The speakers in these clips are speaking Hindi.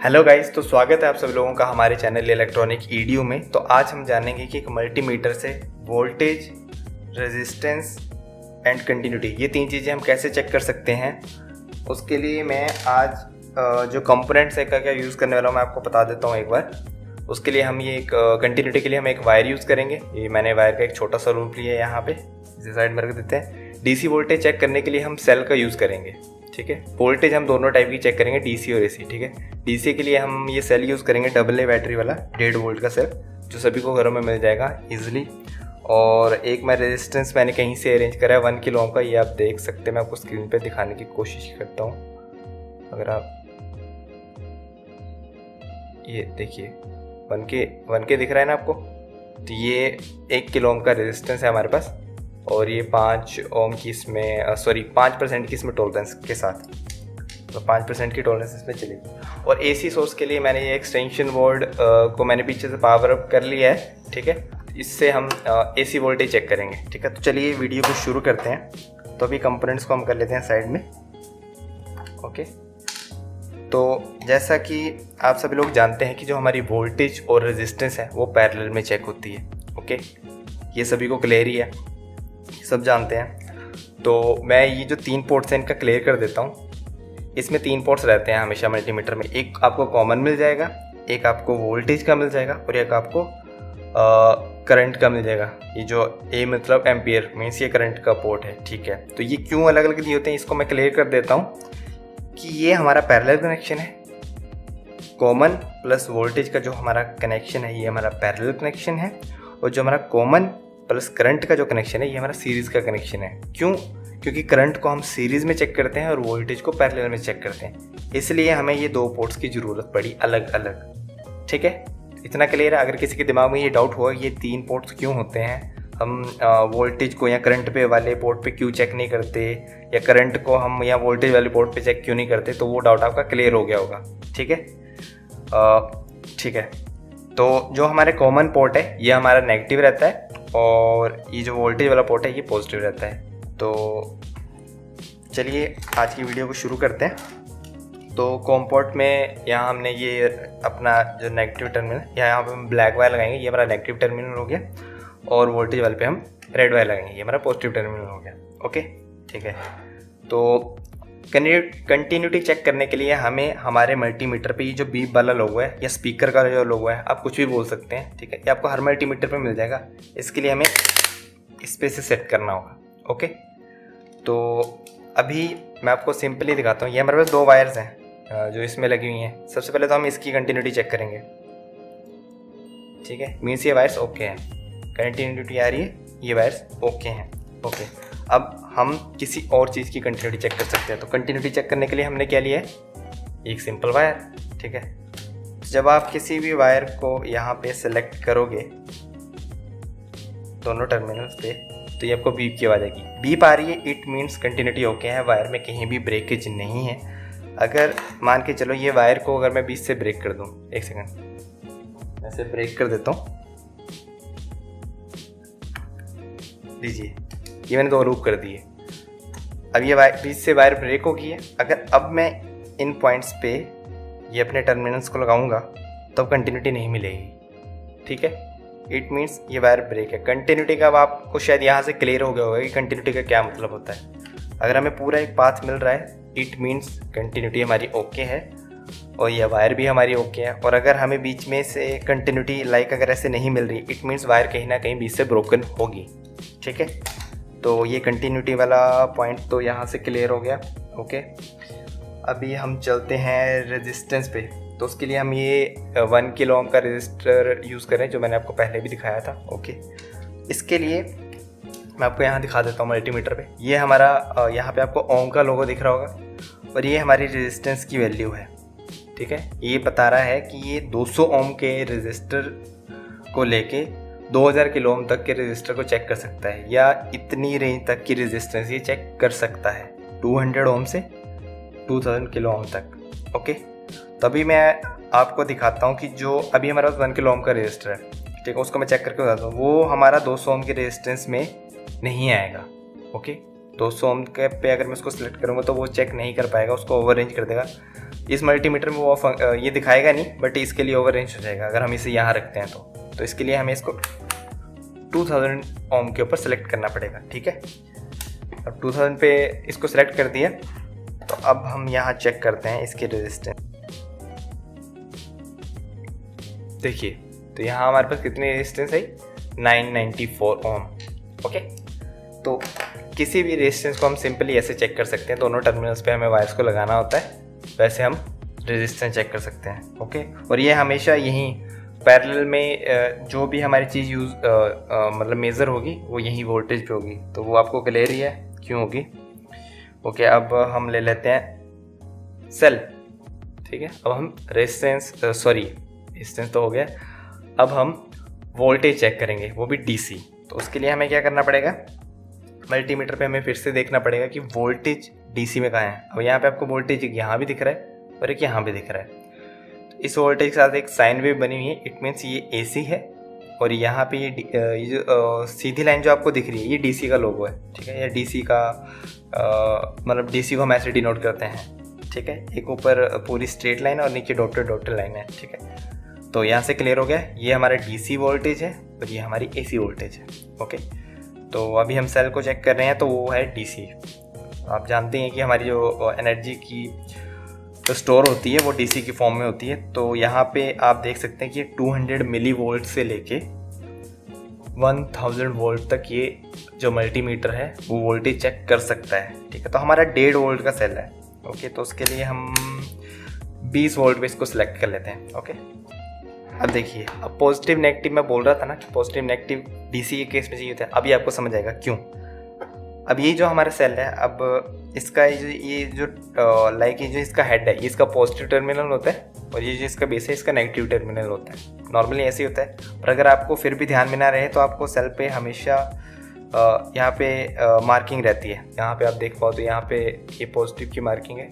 हेलो गाइस तो स्वागत है आप सभी लोगों का हमारे चैनल इलेक्ट्रॉनिक ईडियो में। तो आज हम जानेंगे कि एक मल्टीमीटर से वोल्टेज, रेजिस्टेंस एंड कंटिन्यूटी, ये तीन चीज़ें हम कैसे चेक कर सकते हैं। उसके लिए मैं आज जो कंपोनेंट्स है का क्या यूज़ करने वाला हूँ, मैं आपको बता देता हूँ एक बार। उसके लिए हम ये एक कंटिन्यूटी के लिए हम एक वायर यूज़ करेंगे। ये मैंने वायर का एक छोटा सा रूप लिया है यहाँ पे, इसी साइड में रख देते हैं। डीसी वोल्टेज चेक करने के लिए हम सेल का यूज़ करेंगे। ठीक है? वोल्टेज हम दोनों टाइप की चेक करेंगे डीसी और एसी ठीक है? डीसी के लिए हम ये सेल यूज़ करेंगे डबल ए बैटरी वाला, डेढ़ वोल्ट का सेल जो सभी को घरों में मिल जाएगा ईजिली और एक मैं रेजिस्टेंस मैंने कहीं से अरेंज करा है वन किलो का, ये आप देख सकते हैं, मैं आपको स्क्रीन पे दिखाने की कोशिश करता हूँ। अगर आप ये देखिए वन के वन के दिख रहा है ना आपको? तो ये एक किलो का रेजिस्टेंस है हमारे पास। और ये पाँच ओम की इसमें सॉरी पाँच परसेंट की इसमें टोलरेंस के साथ। तो पाँच परसेंट की टोलरेंस इसमें चलेगी और एसी सोर्स के लिए मैंने ये एक्सटेंशन बोर्ड को मैंने पीछे से पावर अप कर लिया है, ठीक है? इससे हम एसी वोल्टेज चेक करेंगे, ठीक है? तो चलिए वीडियो को शुरू करते हैं। तो अभी कंपोनेंट्स को हम कर लेते हैं साइड में ओके तो जैसा कि आप सभी लोग जानते हैं कि जो हमारी वोल्टेज और रेजिस्टेंस है, वो पैरेलल में चेक होती है ओके ये सभी को क्लियर ही है। सब जानते हैं। तो मैं ये जो तीन पोर्ट्स हैं, इनका क्लियर कर देता हूँ। इसमें तीन पोर्ट्स रहते हैं हमेशा मल्टीमीटर में। एक आपको कॉमन मिल जाएगा, एक आपको वोल्टेज का मिल जाएगा और एक आपको करंट का मिल जाएगा। ये जो ए मतलब एम्पियर मीन्स ये करंट का पोर्ट है, ठीक है। तो ये क्यों अलग अलग दिए होते हैं, इसको मैं क्लियर कर देता हूँ कि ये हमारा पैरेलल कनेक्शन है। कॉमन प्लस वोल्टेज का जो हमारा कनेक्शन है, ये हमारा पैरेलल कनेक्शन है। और जो हमारा कॉमन प्लस करंट का जो कनेक्शन है, ये हमारा सीरीज़ का कनेक्शन है। क्यों? क्योंकि करंट को हम सीरीज़ में चेक करते हैं और वोल्टेज को पैरेलल में चेक करते हैं। इसलिए हमें ये दो पोर्ट्स की ज़रूरत पड़ी अलग अलग ठीक है? इतना क्लियर है? अगर किसी के दिमाग में ये डाउट हुआ, ये तीन पोर्ट्स क्यों होते हैं? हम वोल्टेज को या करंट पे वाले पोर्ट पे क्यों चेक नहीं करते? या करंट को हम या वोल्टेज वाले पोर्ट पे चेक क्यों नहीं करते? तो वो डाउट आपका क्लियर हो गया होगा। ठीक है? ठीक है। तो जो हमारे कॉमन पोर्ट है, ये हमारा नेगेटिव रहता है। और ये जो वोल्टेज वाला पोर्ट है, ये पॉजिटिव रहता है। तो चलिए, आज की वीडियो को शुरू करते हैं। तो कॉम्पोर्ट में यहाँ हमने ये अपना जो नेगेटिव टर्मिनल यहाँ पे हम ब्लैक वायर लगाएँगे, ये हमारा नेगेटिव टर्मिनल हो गया। और वोल्टेज वाले पे हम रेड वायर लगाएँगे, ये हमारा पॉजिटिव टर्मिनल हो गया। ओके ठीक है? तो कंटिन्यूटी चेक करने के लिए हमें हमारे मल्टीमीटर पे ये जो बीप वाला लोगो है, या स्पीकर का जो लोगो है, आप कुछ भी बोल सकते हैं, ठीक है? ये आपको हर मल्टीमीटर पे मिल जाएगा। इसके लिए हमें इस पे से सेट करना होगा ओके तो अभी मैं आपको सिंपली दिखाता हूँ। ये हमारे पास दो वायर्स हैं जो इसमें लगी हुई हैं। सबसे पहले तो हम इसकी कंटिन्यूटी चेक करेंगे, ठीक है? मीन्स ये वायर्स ओके हैं। कंटिन्यूटी आ रही है, ये वायर्स ओके हैं ओके अब हम किसी और चीज़ की कंटिन्यूटी चेक कर सकते हैं। तो कंटिन्यूटी चेक करने के लिए हमने क्या लिया है? एक सिंपल वायर ठीक है? जब आप किसी भी वायर को यहाँ पे सेलेक्ट करोगे, दोनों टर्मिनल्स पे तो ये आपको बीप की आवाज़ आएगी। बीप आ रही है इट मीन्स कंटिन्यूटी ओके है वायर में कहीं भी ब्रेकेज नहीं है। अगर मान के चलो ये वायर को अगर मैं बीच से ब्रेक कर दूँ, एक सेकंड ऐसे ब्रेक कर देता हूँ। लीजिए। ये मैंने दो लूप कर दिए। अब ये वायर बीच से वायर ब्रेक हो गई है। अगर अब मैं इन पॉइंट्स पे ये अपने टर्मिनल्स को लगाऊँगा तो अब कंटिन्यूटी नहीं मिलेगी। ठीक है? इट मीन्स ये वायर ब्रेक है। कंटिन्यूटी का अब आपको शायद यहाँ से क्लियर हो गया होगा कि कंटिन्यूटी का क्या मतलब होता है। अगर हमें पूरा एक पाथ मिल रहा है इट मीन्स कंटिन्यूटी हमारी ओके है और यह वायर भी हमारी ओके है। और अगर हमें बीच में से कंटिन्यूटी लाइक अगर ऐसे नहीं मिल रही इट मीन्स वायर कहीं ना कहीं बीच से ब्रोकन होगी। ठीक है? तो ये कंटिन्यूटी वाला पॉइंट तो यहाँ से क्लियर हो गया ओके अभी हम चलते हैं रेजिस्टेंस पे। तो उसके लिए हम ये वन किलो ओम का रजिस्टर यूज़ करें, जो मैंने आपको पहले भी दिखाया था ओके इसके लिए मैं आपको यहाँ दिखा देता हूँ मल्टीमीटर पे। ये हमारा यहाँ पे आपको ओम का लोगो दिख रहा होगा, और ये हमारी रेजिस्टेंस की वैल्यू है, ठीक है? ये बता रहा है कि ये 200 ओम के रजिस्टर को लेके 2000 किलो ओम तक के रजिस्टर को चेक कर सकता है या इतनी रेंज तक की रेजिस्टेंस ये चेक कर सकता है। 200 ओम से 2000 किलो ओम तक, ओके? तभी मैं आपको दिखाता हूँ कि जो अभी हमारा वन किलो ओम का रजिस्टर है, ठीक है? उसको मैं चेक करके बताता हूँ। वो हमारा 200 ओम के रेजिस्टेंस में नहीं आएगा, ओके? 200 ओम के पे अगर मैं उसको सिलेक्ट करूँगा तो वो चेक नहीं कर पाएगा, उसको ओवर रेंज कर देगा। इस मल्टीमीटर में वो ये दिखाएगा नहीं बट इसके लिए ओवर रेंज हो जाएगा, अगर हम इसे यहाँ रखते हैं तो। तो इसके लिए हमें इसको 2000 ओम के ऊपर सेलेक्ट करना पड़ेगा, ठीक है? अब 2000 पे इसको सेलेक्ट कर दिया तो अब हम यहाँ चेक करते हैं इसके रेजिस्टेंस देखिए तो यहाँ हमारे पास कितनी रेजिस्टेंस है? 994 ओम, ओके? तो किसी भी रेजिस्टेंस को हम सिंपली ऐसे चेक कर सकते हैं, दोनों टर्मिनल्स पे हमें वायर्स को लगाना होता है, वैसे हम रेजिस्टेंस चेक कर सकते हैं, ओके? और ये हमेशा यहीं पैरेलल में जो भी हमारी चीज़ यूज़ मतलब मेज़र होगी, वो यही वोल्टेज पे होगी। तो वो आपको क्लियर ही है, क्यों होगी? ओके अब हम ले लेते हैं सेल ठीक है? अब हम रेजिस्टेंस सॉरी रेजिस्टेंस तो हो गया। अब हम वोल्टेज चेक करेंगे, वो भी डीसी तो उसके लिए हमें क्या करना पड़ेगा? मल्टीमीटर पे हमें फिर से देखना पड़ेगा कि वोल्टेज डीसी में कहाँ है। अब यहाँ पे आपको वोल्टेज यहाँ भी दिख रहा है और एक यहाँ भी दिख रहा है। इस वोल्टेज के साथ एक साइन वेव बनी हुई है। इट मीन्स ये एसी है। और यहाँ पे ये जो सीधी लाइन जो आपको दिख रही है, ये डीसी का लोगो है। ठीक है? या डीसी का मतलब डीसी को हम ऐसे डिनोट करते हैं। ठीक है? एक ऊपर पूरी स्ट्रेट लाइन और नीचे डॉटर डॉटर लाइन है। ठीक है? तो यहाँ से क्लियर हो गया। ये हमारा डीसी वोल्टेज है और ये हमारी एसी वोल्टेज है। ओके तो अभी हम सेल को चेक कर रहे हैं तो वो है डीसी आप जानते हैं कि हमारी जो एनर्जी की स्टोर होती है, वो डीसी की फॉर्म में होती है। तो यहाँ पे आप देख सकते हैं कि 200 मिली वोल्ट से लेके 1000 वोल्ट तक ये जो मल्टीमीटर है, वो वोल्टेज चेक कर सकता है। ठीक है तो हमारा डेढ़ वोल्ट का सेल है। ओके तो उसके लिए हम 20 वोल्ट पे इसको सिलेक्ट कर लेते हैं। ओके अब देखिए, अब पॉजिटिव नेगेटिव मैं बोल रहा था ना कि पॉजिटिव नेगेटिव डीसी के केस में चाहिए होता है। अभी आपको समझ आएगा क्यों। अब ये जो हमारा सेल है, अब इसका ये जो ये जो लाइक ये जो इसका हेड है, ये इसका पॉजिटिव टर्मिनल होता है और ये जो इसका बेस है, इसका नेगेटिव टर्मिनल होता है। नॉर्मली ऐसे ही होता है। पर अगर आपको फिर भी ध्यान में ना रहे तो आपको सेल पे हमेशा यहाँ पे मार्किंग रहती है। यहाँ पे आप देख पाओ तो यहाँ पे ये पॉजिटिव की मार्किंग है।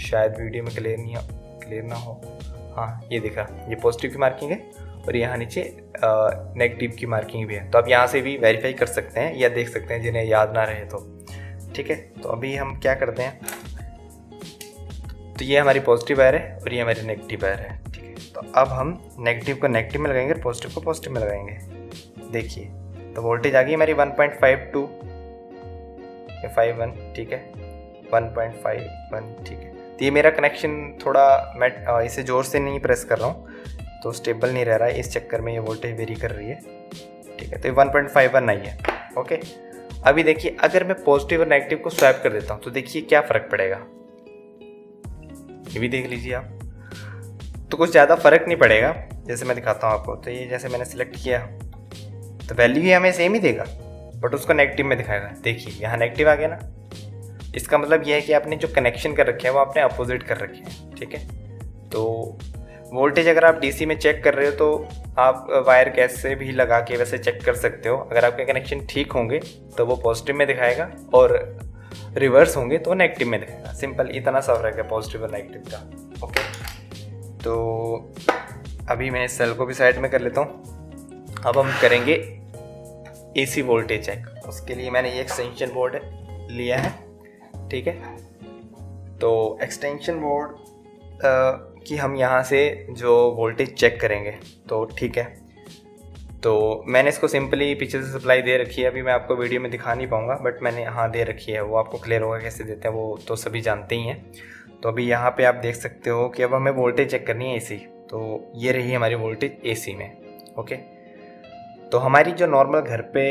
शायद वीडियो में क्लियर नहीं क्लियर ना हो। हाँ ये देखा, ये पॉजिटिव की मार्किंग है। और यहाँ नीचे नेगेटिव की मार्किंग भी है। तो आप यहाँ से भी वेरीफाई कर सकते हैं या देख सकते हैं जिन्हें याद ना रहे तो। ठीक है? तो अभी हम क्या करते हैं? तो ये हमारी पॉजिटिव वायर है और ये हमारी नेगेटिव वायर है। ठीक है? तो अब हम नेगेटिव को नेगेटिव में लगाएँगे और पॉजिटिव को पॉजिटिव में लगाएँगे। देखिए तो वोल्टेज आ गई हमारी 1.52 या 51 ठीक है? 1.51 ठीक है? तो ये मेरा कनेक्शन थोड़ा मैं इसे ज़ोर से नहीं प्रेस कर रहा हूँ। तो स्टेबल नहीं रह रहा है, इस चक्कर में ये वोल्टेज वेरी कर रही है। ठीक है तो वन पॉइंट फाइव वन आई है ओके अभी देखिए, अगर मैं पॉजिटिव और नेगेटिव को स्वैप कर देता हूँ तो देखिए क्या फ़र्क पड़ेगा। ये भी देख लीजिए आप। तो कुछ ज़्यादा फ़र्क नहीं पड़ेगा, जैसे मैं दिखाता हूँ आपको। तो ये जैसे मैंने सेलेक्ट किया तो वैल्यू ही हमें सेम ही देगा बट उसको नेगेटिव में दिखाएगा। देखिए, यहाँ नेगेटिव आ गया ना। इसका मतलब यह है कि आपने जो कनेक्शन कर रखे हैं, वो आपने अपोजिट कर रखे हैं, ठीक है? तो वोल्टेज अगर आप डीसी में चेक कर रहे हो तो आप वायर कैसे भी लगा के वैसे चेक कर सकते हो। अगर आपके कनेक्शन ठीक होंगे तो वो पॉजिटिव में दिखाएगा और रिवर्स होंगे तो नेगेटिव में दिखाएगा। सिंपल इतना सा फ़र्क है, पॉजिटिव और नेगेटिव का। ओके? तो अभी मैं इस सेल को भी साइड में कर लेता हूँ। अब हम करेंगे एसी वोल्टेज चेक उसके लिए मैंने ये एक्सटेंशन बोर्ड लिया है। ठीक है? तो एक्सटेंशन बोर्ड कि हम यहाँ से जो वोल्टेज चेक करेंगे। तो ठीक है। तो मैंने इसको सिंपली पीछे से सप्लाई दे रखी है। अभी मैं आपको वीडियो में दिखा नहीं पाऊँगा बट मैंने यहाँ दे रखी है। वो आपको क्लियर होगा कैसे देते हैं, वो तो सभी जानते ही हैं। तो अभी यहाँ पे आप देख सकते हो कि अब हमें वोल्टेज चेक करनी है एसी तो ये रही हमारी वोल्टेज एसी में ओके तो हमारी जो नॉर्मल घर पे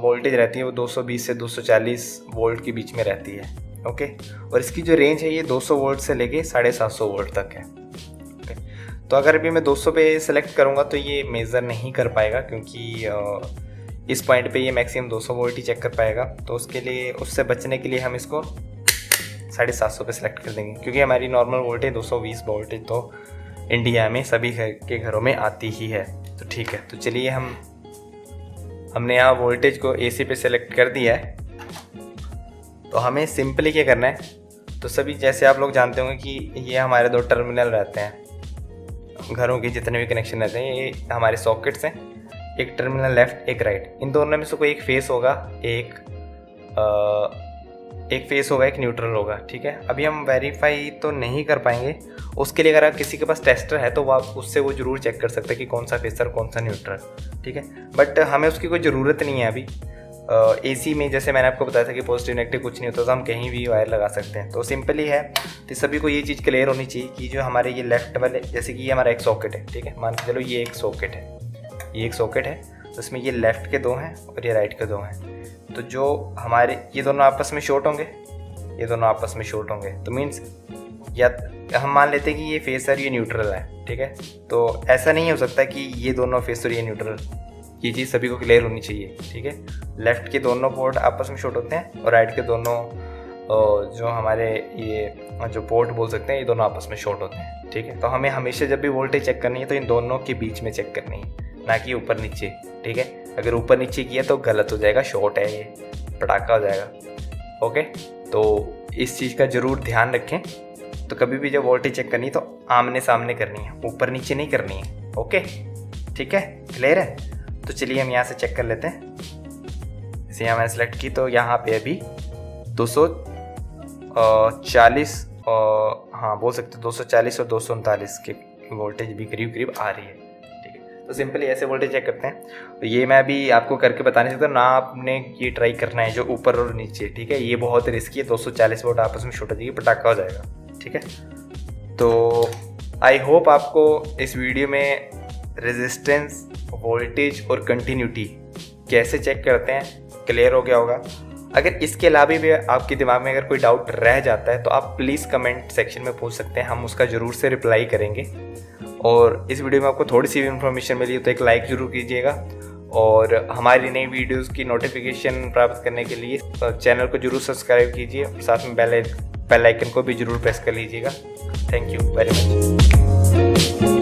वोल्टेज रहती है, वो 220 से 240 वोल्ट के बीच में रहती है। ओके? और इसकी जो रेंज है ये 200 वोल्ट से लेके साढ़े सात सौ वोल्ट तक है। ओके? तो अगर अभी मैं 200 पे सेलेक्ट करूँगा तो ये मेज़र नहीं कर पाएगा क्योंकि इस पॉइंट पे ये मैक्सिमम 200 वोल्ट ही चेक कर पाएगा। तो उसके लिए, उससे बचने के लिए हम इसको साढ़े सात सौ पे सेलेक्ट कर देंगे। क्योंकि हमारी नॉर्मल वोल्टेज 220 वोल्टेज तो इंडिया में सभी घर के घरों में आती ही है। तो ठीक है तो चलिए हम, हमने यहाँ वोल्टेज को एसी पे सेलेक्ट कर दिया है। तो हमें सिंपली क्या करना है? तो सभी जैसे आप लोग जानते होंगे कि ये हमारे दो टर्मिनल रहते हैं। घरों के जितने भी कनेक्शन रहते हैं ये हमारे सॉकेट्स हैं। एक टर्मिनल लेफ़्ट एक राइट इन दोनों में से कोई एक फेस होगा एक आ, एक फेस होगा एक न्यूट्रल होगा ठीक है? अभी हम वेरीफाई तो नहीं कर पाएँगे। उसके लिए अगर आप किसी के पास टेस्टर है तो आप उससे वो ज़रूर चेक कर सकते हैं कि कौन सा फेसर कौन सा न्यूट्रल ठीक है? बट हमें उसकी कोई ज़रूरत नहीं है अभी। ए सी में जैसे मैंने आपको बताया था कि पॉजिटिव नेगेटिव कुछ नहीं होता तो हम कहीं भी वायर लगा सकते हैं। तो सिंपल ही है। तो सभी को ये चीज़ क्लियर होनी चाहिए कि जो हमारे ये लेफ़्ट वाले, जैसे कि ये हमारा एक सॉकेट है, ठीक है? मान के चलो ये एक सॉकेट है। ये एक सॉकेट है तो इसमें ये लेफ़्ट के दो हैं और ये राइट के दो हैं। तो जो हमारे, ये दोनों आपस में शॉर्ट होंगे, ये दोनों आपस में शॉर्ट होंगे। तो मीन्स या हम मान लेते हैं कि ये फेस और ये न्यूट्रल है, ठीक है? तो ऐसा नहीं हो सकता कि ये दोनों फेस और ये न्यूट्रल ये चीज़ सभी को क्लियर होनी चाहिए, ठीक है? लेफ़्ट के दोनों पोर्ट आपस में शॉर्ट होते हैं और राइट के दोनों जो हमारे ये, जो पोर्ट बोल सकते हैं, ये दोनों आपस में शॉर्ट होते हैं, ठीक है? तो हमें हमेशा जब भी वोल्टेज चेक करनी है तो इन दोनों के बीच में चेक करनी है, ना कि ऊपर नीचे, ठीक है? अगर ऊपर नीचे किया तो गलत हो जाएगा शॉर्ट है ये, पटाखा हो जाएगा, ओके? तो इस चीज़ का ज़रूर ध्यान रखें। तो कभी भी जब वोल्टेज चेक करनी है तो आमने सामने करनी है, ऊपर नीचे नहीं करनी है, ओके? ठीक है? क्लियर है? तो चलिए हम यहाँ से चेक कर लेते हैं। जैसे यहाँ मैंने सेलेक्ट की तो यहाँ पे अभी दो सौ चालीस और हाँ बोल सकते दो सौ चालीस और दो सौ उनतालीस के वोल्टेज भी करीब करीब आ रही है। ठीक है तो सिंपली ऐसे वोल्टेज चेक करते हैं। तो ये मैं अभी आपको करके बता नहीं सकता, ना आपने ये ट्राई करना है जो ऊपर और नीचे, ठीक है? ये बहुत रिस्की है 240 वोल्ट आपस में हो जाएगी पटाखा हो जाएगा, ठीक है? तो आई होप आपको इस वीडियो में रेजिस्टेंस वोल्टेज और कंटिन्यूटी कैसे चेक करते हैं? क्लियर हो गया होगा। अगर इसके अलावा भी आपके दिमाग में अगर कोई डाउट रह जाता है तो आप प्लीज़ कमेंट सेक्शन में पूछ सकते हैं। हम उसका ज़रूर से रिप्लाई करेंगे। और इस वीडियो में आपको थोड़ी सी भी इन्फॉर्मेशन मिली तो एक लाइक ज़रूर कीजिएगा। और हमारी नई वीडियोस की नोटिफिकेशन प्राप्त करने के लिए चैनल को ज़रूर सब्सक्राइब कीजिए। और साथ में बेल बेल आइकन को भी ज़रूर प्रेस कर लीजिएगा। Thank you very much